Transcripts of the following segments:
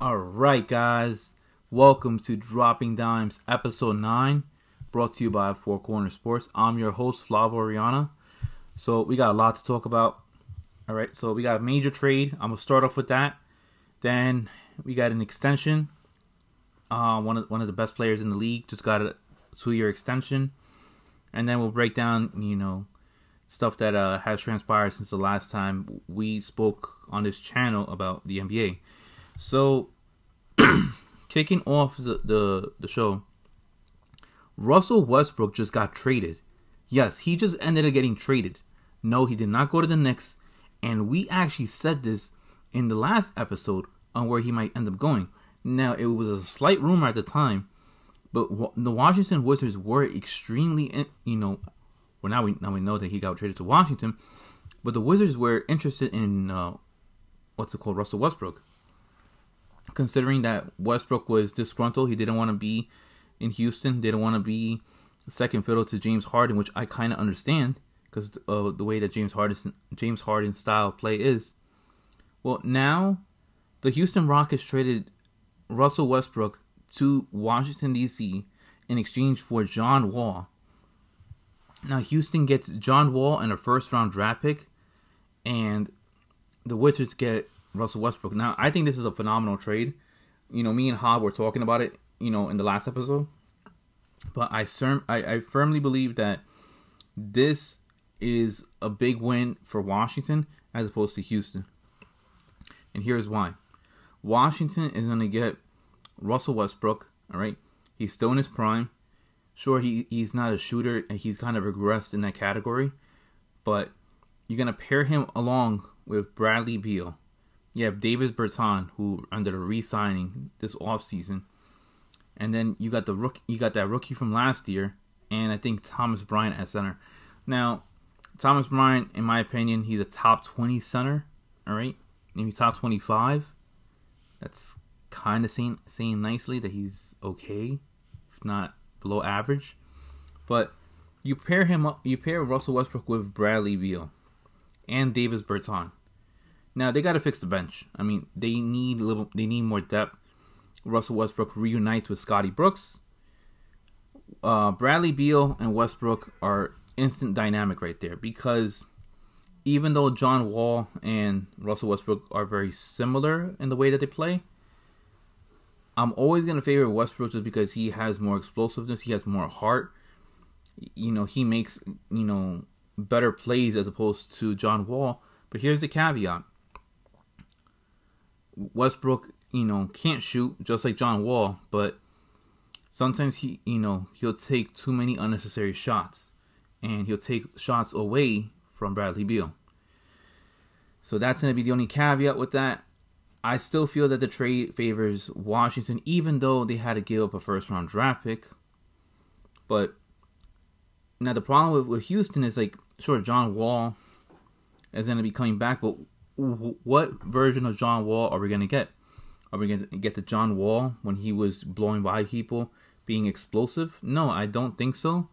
All right, guys. Welcome to Dropping Dimes, episode 9, brought to you by Four Corner Sports. I'm your host, Flavo Oriana. So, we got a lot to talk about. All right, so we got a major trade. I'm going to start off with that. Then, we got an extension. Uh, one of one of the best players in the league just got a two-year extension, and then we'll break down, you know, stuff that uh, has transpired since the last time we spoke on this channel about the NBA. So, kicking off the, the, the show, Russell Westbrook just got traded. Yes, he just ended up getting traded. No, he did not go to the Knicks. And we actually said this in the last episode on where he might end up going. Now, it was a slight rumor at the time, but the Washington Wizards were extremely, you know, well now we now we know that he got traded to Washington, but the Wizards were interested in uh, what's it called, Russell Westbrook considering that Westbrook was disgruntled. He didn't want to be in Houston, didn't want to be second fiddle to James Harden, which I kind of understand because of uh, the way that James Harden James Harden style play is. Well, now the Houston Rockets traded Russell Westbrook to Washington D.C. in exchange for John Wall. Now Houston gets John Wall and a first round draft pick, and the Wizards get Russell Westbrook. Now, I think this is a phenomenal trade. You know, me and Hob were talking about it, you know, in the last episode. But I, serm- I, I firmly believe that this is a big win for Washington as opposed to Houston. And here's why. Washington is going to get Russell Westbrook, all right? He's still in his prime. Sure, he, he's not a shooter and he's kind of regressed in that category, but you're going to pair him along with Bradley Beal, you have Davis Bertans, who under up re-signing this offseason. And then you got the rookie, you got that rookie from last year, and I think Thomas Bryant at center. Now, Thomas Bryant, in my opinion, he's a top 20 center. All right, maybe top 25. That's kind of saying saying nicely that he's okay, if not below average. But you pair him up, you pair Russell Westbrook with Bradley Beal and Davis Bertans. Now they got to fix the bench. I mean, they need little. They need more depth. Russell Westbrook reunites with Scotty Brooks. Uh, Bradley Beal and Westbrook are instant dynamic right there because even though John Wall and Russell Westbrook are very similar in the way that they play, I'm always going to favor Westbrook just because he has more explosiveness, he has more heart. You know, he makes, you know, better plays as opposed to John Wall. But here's the caveat Westbrook, you know, can't shoot just like John Wall, but sometimes he, you know, he'll take too many unnecessary shots and he'll take shots away from Bradley Beal. So that's going to be the only caveat with that. I still feel that the trade favors Washington, even though they had to give up a first round draft pick. But now the problem with, with Houston is like, sure, John Wall is going to be coming back, but what version of John Wall are we going to get? Are we going to get the John Wall when he was blowing by people, being explosive? No, I don't think so.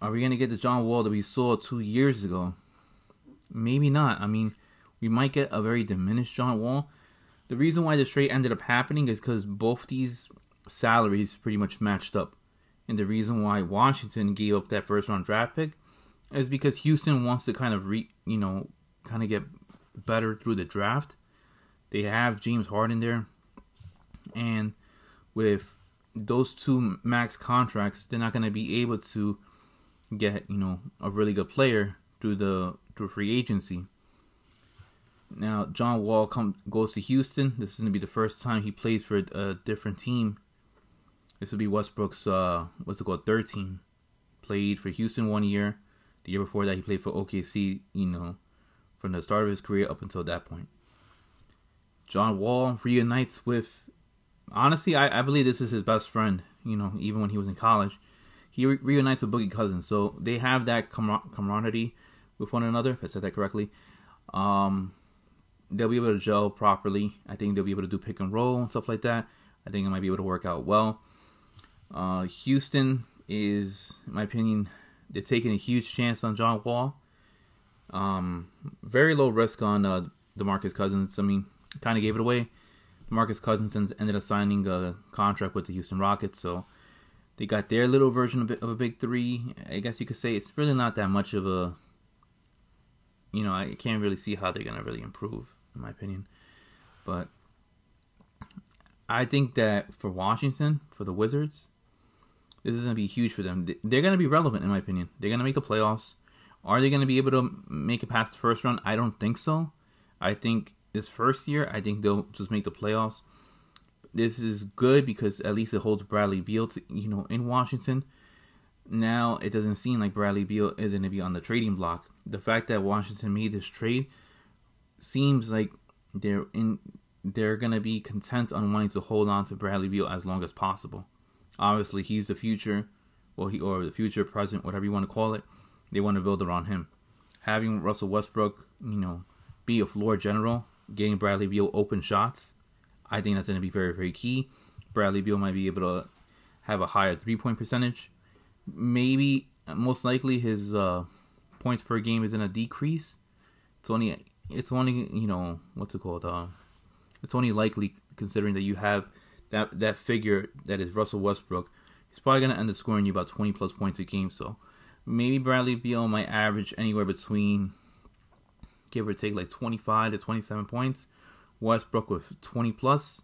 Are we going to get the John Wall that we saw two years ago? Maybe not. I mean, we might get a very diminished John Wall. The reason why this trade ended up happening is because both these salaries pretty much matched up. And the reason why Washington gave up that first round draft pick is because Houston wants to kind of re, you know, kind of get better through the draft. They have James Harden there, and with those two max contracts, they're not going to be able to get you know a really good player through the through free agency. Now John Wall come goes to Houston. This is going to be the first time he plays for a, different team. This will be Westbrook's uh what's it called third team. Played for Houston one year. The year before that he played for OKC. You know, from the start of his career up until that point. John Wall reunites with, honestly, I, I believe this is his best friend, you know, even when he was in college. He re- reunites with Boogie Cousins. So they have that camaraderie with one another, if I said that correctly. Um, they'll be able to gel properly. I think they'll be able to do pick and roll and stuff like that. I think it might be able to work out well. Uh, Houston is, in my opinion, they're taking a huge chance on John Wall. Um, very low risk on uh, Demarcus Cousins. I mean, kind of gave it away, Marcus Cousins ended up signing a contract with the Houston Rockets, so they got their little version of a big three. I guess you could say it's really not that much of a. You know, I can't really see how they're gonna really improve, in my opinion. But I think that for Washington, for the Wizards, this is gonna be huge for them. They're gonna be relevant, in my opinion. They're gonna make the playoffs. Are they gonna be able to make it past the first round? I don't think so. I think this first year, I think they'll just make the playoffs. This is good because at least it holds Bradley Beal, to, you know, in Washington. Now it doesn't seem like Bradley Beal is going to be on the trading block. The fact that Washington made this trade seems like they're in they're going to be content on wanting to hold on to Bradley Beal as long as possible. Obviously, he's the future, he or the future present, whatever you want to call it. They want to build around him. Having Russell Westbrook, you know, be a floor general getting Bradley Beal open shots. I think that's going to be very, very key. Bradley Beal might be able to have a higher three point percentage. Maybe, most likely, his uh, points per game is in a decrease. It's only, it's only, you know, what's it called? Uh, it's only likely considering that you have that that figure that is Russell Westbrook. He's probably going to end up scoring you about 20 plus points a game. So maybe Bradley Beal might average anywhere between give or take like 25 to 27 points. Westbrook with 20 plus,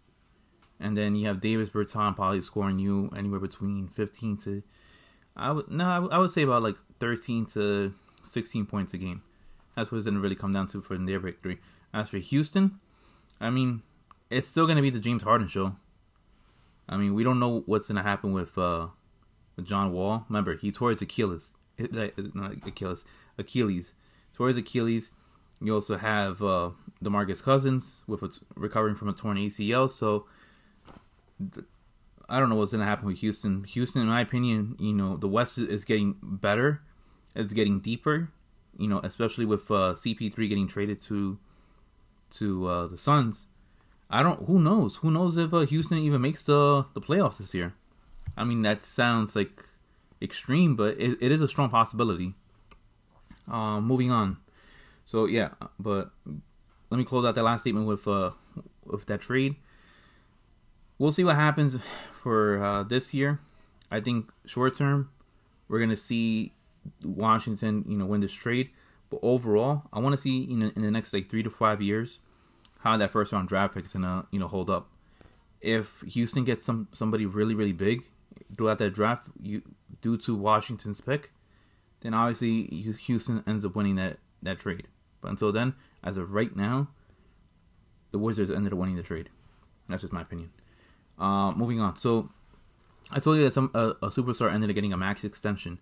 and then you have Davis Bertans probably scoring you anywhere between 15 to I would no I would say about like 13 to 16 points a game. That's what it's gonna really come down to for their victory. As for Houston, I mean, it's still gonna be the James Harden show. I mean, we don't know what's gonna happen with uh with John Wall. Remember, he tore his Achilles, not Achilles, Achilles, his Achilles. You also have uh, Demarcus Cousins with recovering from a torn ACL. So th- I don't know what's going to happen with Houston. Houston, in my opinion, you know, the West is getting better. It's getting deeper. You know, especially with uh, CP3 getting traded to to uh, the Suns. I don't. Who knows? Who knows if uh, Houston even makes the the playoffs this year? I mean, that sounds like extreme, but it, it is a strong possibility. Uh, moving on. So yeah, but let me close out that last statement with uh with that trade. We'll see what happens for uh, this year. I think short term, we're gonna see Washington, you know, win this trade. But overall, I want to see you know, in the next like three to five years how that first round draft pick is gonna you know hold up. If Houston gets some somebody really really big throughout that draft, you due to Washington's pick, then obviously Houston ends up winning that that trade. But until then, as of right now, the Wizards ended up winning the trade. That's just my opinion. Uh, moving on. So I told you that some a superstar ended up getting a max extension,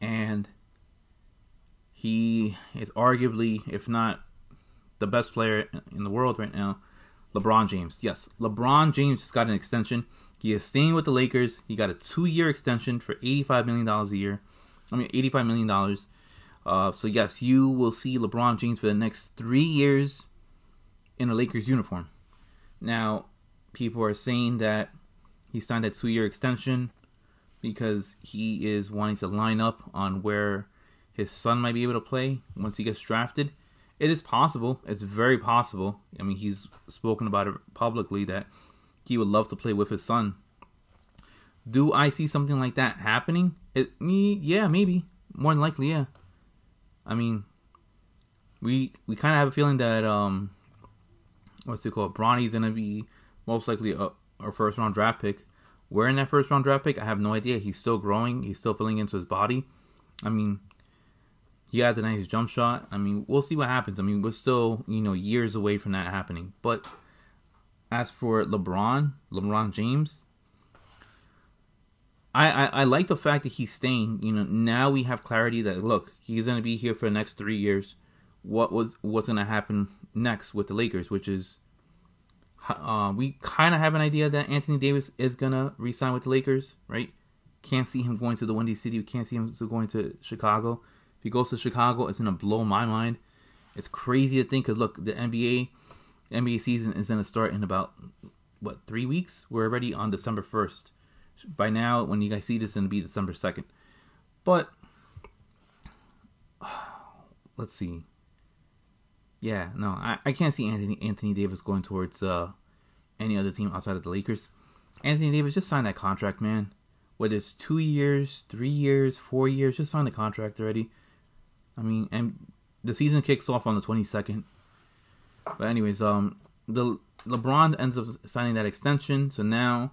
and he is arguably, if not the best player in the world right now, LeBron James. Yes, LeBron James just got an extension. He is staying with the Lakers. He got a two-year extension for eighty-five million dollars a year. I mean, eighty-five million dollars. Uh, so yes, you will see LeBron James for the next three years in a Lakers uniform. Now, people are saying that he signed a two-year extension because he is wanting to line up on where his son might be able to play once he gets drafted. It is possible. It's very possible. I mean, he's spoken about it publicly that he would love to play with his son. Do I see something like that happening? It, yeah, maybe. More than likely, yeah. I mean, we we kind of have a feeling that um, what's it called? Bronny's gonna be most likely a, a first round draft pick. Where in that first round draft pick, I have no idea. He's still growing. He's still filling into his body. I mean, he has a nice jump shot. I mean, we'll see what happens. I mean, we're still you know years away from that happening. But as for LeBron, LeBron James, I, I, I like the fact that he's staying. You know, now we have clarity that look, he's going to be here for the next three years. What was what's going to happen next with the Lakers, which is uh, we kind of have an idea that Anthony Davis is going to resign with the Lakers, right? Can't see him going to the Windy City. We can't see him going to Chicago. If he goes to Chicago, it's to blow my mind. It's crazy to think because look, the NBA NBA season is going to start in about what three weeks. We're already on December first by now, when you guys see this, it's going to be December 2nd. But, let's see. Yeah, no, I, I can't see Anthony Anthony Davis going towards uh, any other team outside of the Lakers. Anthony Davis just signed that contract, man. Whether it's two years, three years, four years, just sign the contract already. I mean, and the season kicks off on the twenty second. But anyways, um, the LeBron ends up signing that extension, so now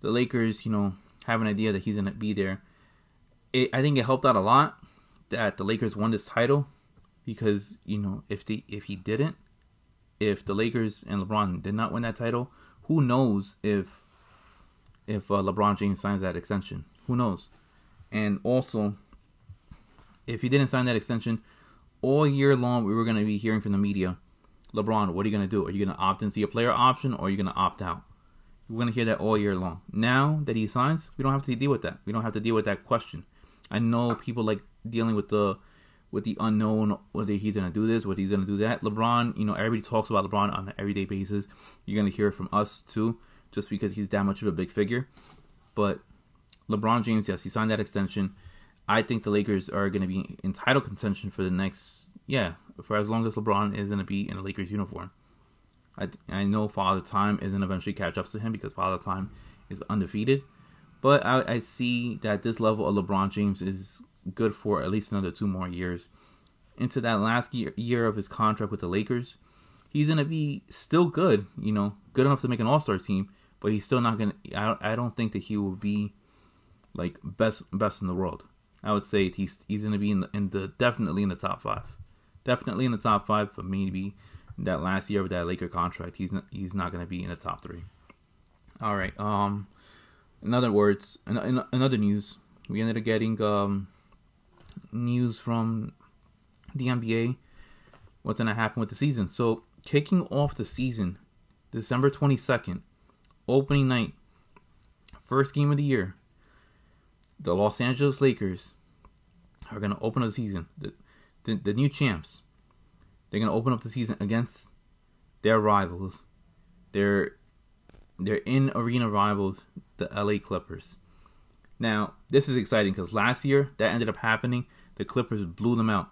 the Lakers, you know, have an idea that he's gonna be there. It, I think it helped out a lot that the Lakers won this title because you know if the if he didn't, if the Lakers and LeBron did not win that title, who knows if if uh, LeBron James signs that extension? Who knows? And also, if he didn't sign that extension, all year long we were going to be hearing from the media, LeBron, what are you going to do? Are you going to opt in see a player option or are you going to opt out? We're going to hear that all year long. Now that he signs, we don't have to deal with that. We don't have to deal with that question. I know people like dealing with the with the unknown, whether he's gonna do this, whether he's gonna do that. LeBron, you know, everybody talks about LeBron on an everyday basis. You're gonna hear it from us too, just because he's that much of a big figure. But LeBron James, yes, he signed that extension. I think the Lakers are gonna be in title contention for the next, yeah, for as long as LeBron is gonna be in a Lakers uniform. I I know Father Time isn't eventually catch up to him because Father Time is undefeated. But I, I see that this level of LeBron James is good for at least another two more years. Into that last year, year of his contract with the Lakers, he's gonna be still good, you know, good enough to make an All Star team, but he's still not gonna. I, I don't think that he will be like best best in the world. I would say he's he's gonna be in the in the definitely in the top five, definitely in the top five. But maybe that last year of that Laker contract, he's not he's not gonna be in the top three. All right. Um. In other words, in, in, in other news, we ended up getting um news from the NBA. What's going to happen with the season? So, kicking off the season, December 22nd, opening night, first game of the year, the Los Angeles Lakers are going to open the season. The, the, the new champs. They're to open up the season against their rivals. Their their in arena rivals, the LA Clippers. Now, this is exciting because last year that ended up happening. The Clippers blew them out.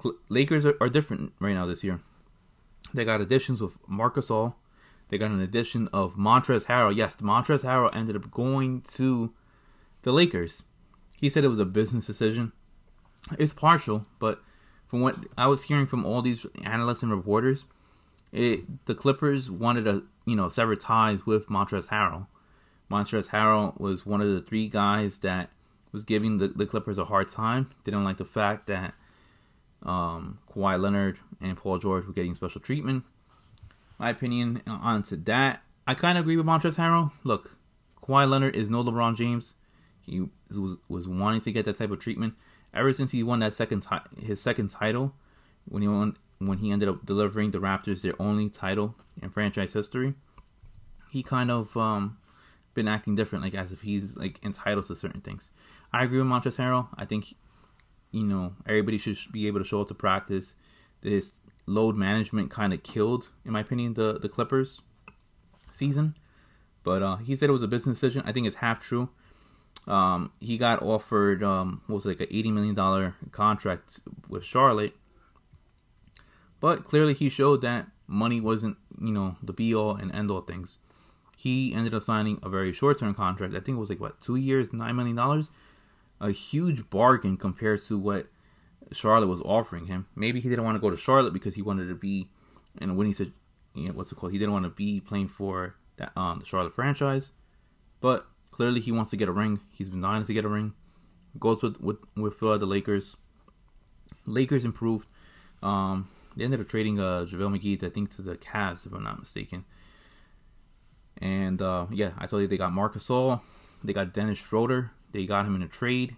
Cl- Lakers are, are, different right now this year. They got additions with Marc Gasol. They got an addition of Montrezl Harrell. Yes, Montrezl Harrell ended up going to the Lakers. He said it was a business decision. It's partial, but from what I was hearing from all these analysts and reporters, it, the Clippers wanted to, you know, sever ties with Montrezl Harrell Montrezl Harrell was one of the three guys that was giving the, the Clippers a hard time. Didn't like the fact that um, Kawhi Leonard and Paul George were getting special treatment. My opinion on to that, I kind of agree with Montrezl Harrell. Look, Kawhi Leonard is no LeBron James. He was was wanting to get that type of treatment ever since he won that second ti- his second title when he won when he ended up delivering the Raptors their only title in franchise history. He kind of um, been acting different, like as if he's like entitled to certain things. I agree with Montrezl Harrell. I think you know everybody should be able to show up to practice. This load management kind of killed, in my opinion, the the Clippers season. But uh, he said it was a business decision. I think it's half true. Um, he got offered um, what was it, like an eighty million dollar contract with Charlotte, but clearly he showed that money wasn't you know the be all and end all things he ended up signing a very short term contract. I think it was like what two years, nine million dollars, a huge bargain compared to what Charlotte was offering him. Maybe he didn't want to go to Charlotte because he wanted to be, and when he said, you know, what's it called? He didn't want to be playing for that um the Charlotte franchise, but clearly he wants to get a ring. He's been dying to get a ring. Goes with with with uh, the Lakers. Lakers improved. Um, they ended up trading uh JaVale McGee, I think, to the Cavs, if I'm not mistaken. And uh, yeah, I told you they got Marc Gasol, they got Dennis Schroeder, they got him in a trade.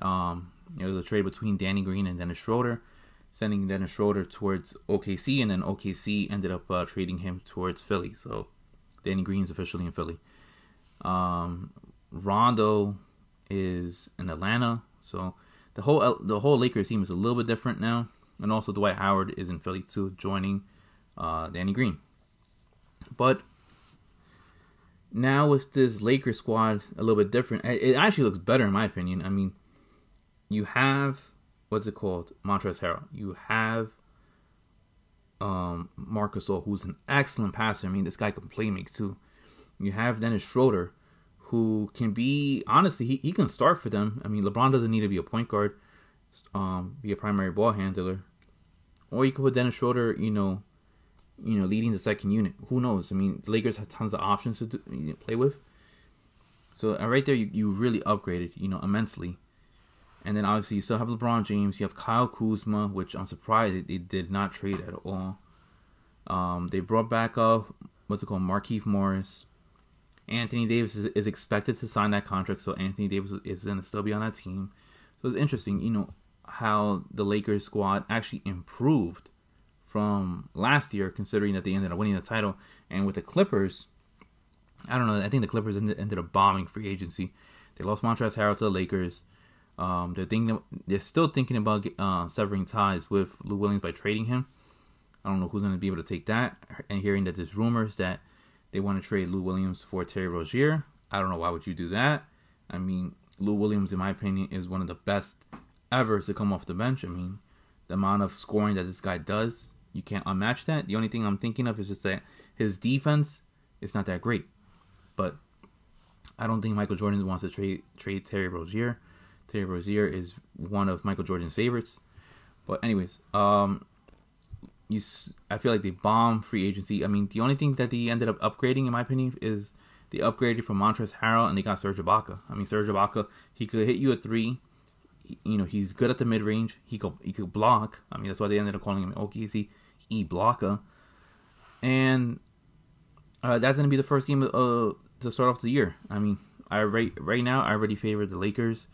Um, it was a trade between Danny Green and Dennis Schroeder, sending Dennis Schroeder towards OKC, and then OKC ended up uh, trading him towards Philly. So Danny Green's officially in Philly. Um, Rondo is in Atlanta, so the whole the whole Lakers team is a little bit different now, and also Dwight Howard is in Philly too, joining uh, Danny Green. But now with this Lakers squad a little bit different, it actually looks better in my opinion. I mean, you have what's it called, Montrezl Harrell. You have um, Marc Gasol, who's an excellent passer. I mean, this guy can play make too. You have Dennis Schroeder, who can be honestly he, he can start for them. I mean, LeBron doesn't need to be a point guard, um, be a primary ball handler, or you could put Dennis Schroeder, you know, you know, leading the second unit. Who knows? I mean, the Lakers have tons of options to do, you know, play with. So uh, right there, you, you really upgraded, you know, immensely. And then obviously you still have LeBron James. You have Kyle Kuzma, which I'm surprised they, they did not trade at all. Um, they brought back up what's it called, Markieff Morris. Anthony Davis is, is, expected to sign that contract, so Anthony Davis is going to still be on that team. So it's interesting, you know, how the Lakers squad actually improved from last year, considering that they ended up winning the title. And with the Clippers, I don't know. I think the Clippers ended, ended up bombing free agency. They lost Montrezl Harrell to the Lakers. Um, they're thinking they're still thinking about uh, severing ties with Lou Williams by trading him. I don't know who's going to be able to take that. And hearing that there's rumors that they want to trade Lou Williams for Terry Rozier. I don't know why would you do that. I mean, Lou Williams, in my opinion, is one of the best ever to come off the bench. I mean, the amount of scoring that this guy does, you can't unmatch that. The only thing I'm thinking of is just that his defense is not that great. But I don't think Michael Jordan wants to trade trade Terry Rozier. Terry Rozier is one of Michael Jordan's favorites. But anyways, um, you I feel like they bombed free agency. I mean, the only thing that they ended up upgrading, in my opinion, is they upgraded from Montrezl Harrell and they got Serge Ibaka. I mean, Serge Ibaka, he could hit you a three. You know, he's good at the mid range. He could he could block. I mean, that's why they ended up calling him OKC E blocker. And uh, that's gonna be the first game uh, to start off the year. I mean, I right right now I already favor the Lakers.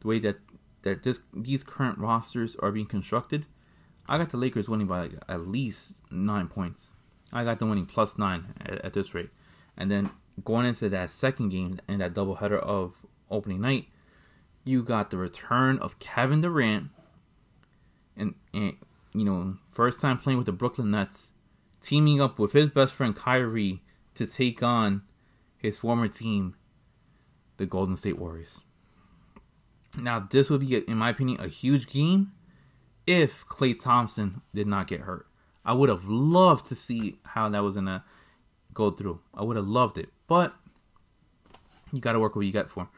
The way that that this these current rosters are being constructed, I got the Lakers winning by at least nine points. I got them winning plus nine at, at this rate, and then going into that second game and that doubleheader of opening night, you got the return of Kevin Durant, and, and you know first time playing with the Brooklyn Nets, teaming up with his best friend Kyrie to take on his former team, the Golden State Warriors. Now, this would be, in my opinion, a huge game if Klay Thompson did not get hurt. I would have loved to see how that was gonna go through. I would have loved it, but you got to work what you get for.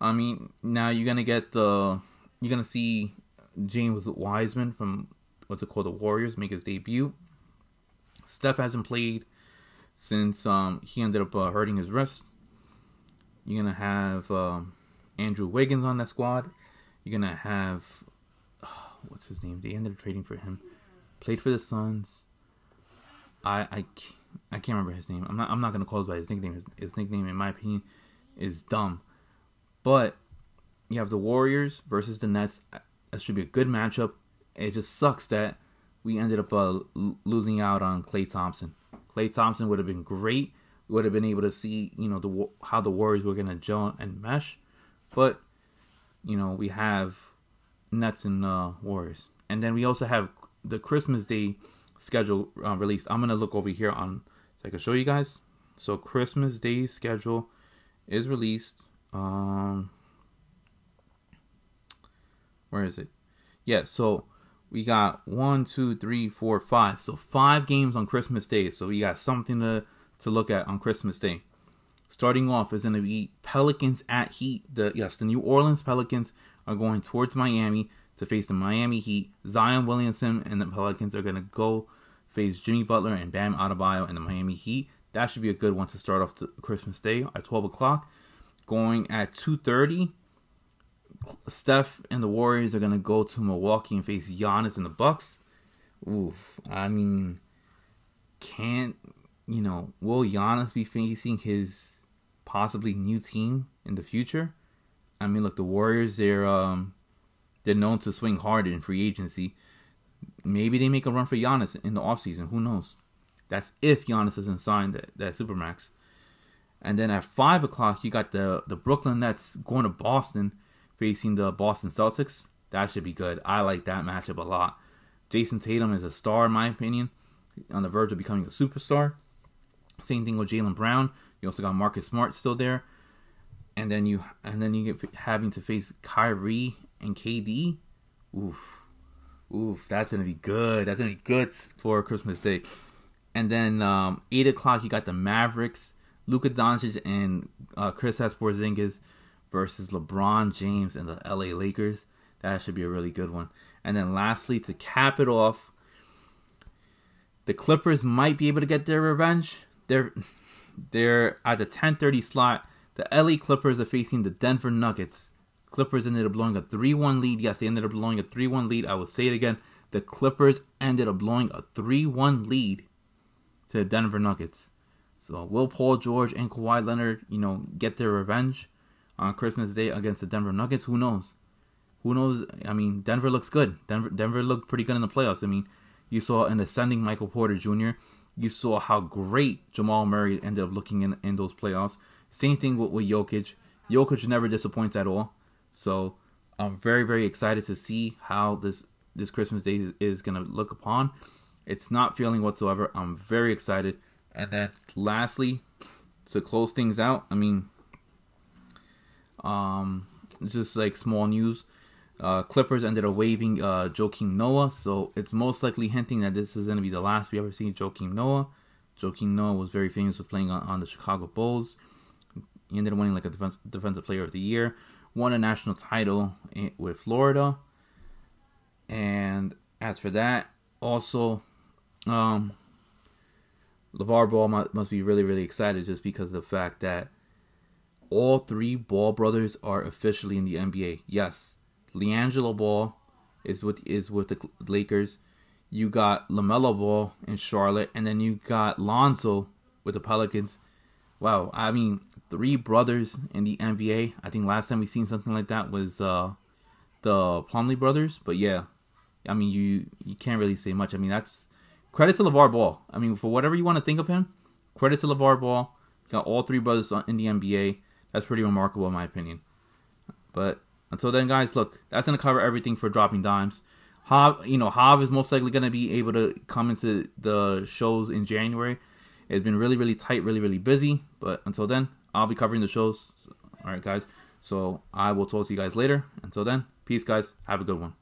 I mean, now you're gonna get the you're gonna see James Wiseman from what's it called, the Warriors, make his debut. Steph hasn't played since um, he ended up uh, hurting his wrist. You're gonna have um, Andrew Wiggins on that squad. You're gonna have what's his name? They ended up trading for him. Played for the Suns. I I I can't remember his name. I'm not I'm not gonna call him by his nickname. His, his nickname, in my opinion, is dumb. But you have the Warriors versus the Nets. That should be a good matchup. It just sucks that we ended up uh, losing out on Klay Thompson. Klay Thompson would have been great. We would have been able to see, you know, the how the Warriors were going to gel and mesh. But, you know, we have Nets and uh, Warriors. And then we also have the Christmas Day schedule uh, released. I'm to look over here on so I can show you guys. So Christmas Day schedule is released. Um, where is it? Yeah, so we got one, two, three, four, five. So five games on Christmas Day. So we got something to to look at on Christmas Day. Starting off is to be Pelicans at Heat. The yes, the New Orleans Pelicans are going towards Miami to face the Miami Heat. Zion Williamson and the Pelicans are going to go face Jimmy Butler and Bam Adebayo and the Miami Heat. That should be a good one to start off Christmas Day at 12 o'clock. Going at 2:30 Steph and the Warriors are gonna go to Milwaukee and face Giannis and the Bucks. Oof. I mean, can't you know? Will Giannis be facing his possibly new team in the future? I mean, look, the Warriors they're um they're known to swing hard in free agency. Maybe they make a run for Giannis in the offseason. Who knows? That's if Giannis doesn't sign that, that Supermax. And then at five o'clock, you got the the Brooklyn Nets going to Boston facing the Boston Celtics. That should be good. I like that matchup a lot. Jayson Tatum is a star in my opinion, on the verge of becoming a superstar. Same thing with Jaylen Brown. You also got Marcus Smart still there, and then you and then you get having to face Kyrie and KD. Oof, Oof, that's gonna be good. That's gonna be good for Christmas Day. And then um, eight o'clock, you got the Mavericks, Luka Doncic and uh, Kristaps Porzingis versus LeBron James and the LA Lakers. That should be a really good one. And then lastly, to cap it off, the Clippers might be able to get their revenge. They're they're at the 10:30 slot. The LA Clippers are facing the Denver Nuggets. Clippers ended up blowing a 3-1 lead. Yes, they ended up blowing a 3-1 lead. I will say it again. The Clippers ended up blowing a 3-1 lead to the Denver Nuggets. So will Paul George and Kawhi Leonard, you know, get their revenge on Christmas Day against the Denver Nuggets? Who knows? Who knows? I mean, Denver looks good. Denver Denver looked pretty good in the playoffs. I mean, you saw an ascending Michael Porter Jr. You saw how great Jamal Murray ended up looking in, in those playoffs. Same thing with, with Jokic. Jokic never disappoints at all. So I'm very, very excited to see how this this Christmas Day is, is gonna look upon. It's not feeling whatsoever. I'm very excited. And then lastly, to close things out, I mean, um, just like small news. Uh, Clippers ended up waiving uh, Joakim Noah, so it's most likely hinting that this is going to be the last we ever see Joakim Noah. Joakim Noah was very famous for playing on, on the Chicago Bulls. He ended up winning like a defense, defensive player of the year, won a national title with Florida. And as for that, also, um, LeVar Ball must, be really, really excited just because of the fact that all three Ball brothers are officially in the NBA. Yes, LiAngelo Ball is with is with the Lakers. You got LaMelo Ball in Charlotte, and then you got Lonzo with the Pelicans. Wow, I mean, three brothers in the NBA. I think last time we seen something like that was uh, the Plumlee brothers. But yeah, I mean, you you can't really say much. I mean, that's credit to LeVar Ball. I mean, for whatever you want to think of him, credit to LeVar Ball. Got all three brothers in the NBA. That's pretty remarkable in my opinion. But until then, guys, look, that's gonna cover everything for dropping dimes. Hav, you know, Hav is most likely gonna be able to come into the shows in January. It's been really, really tight, really, really busy. But until then, I'll be covering the shows. All right, guys. So I will talk to you guys later. Until then, peace, guys. Have a good one.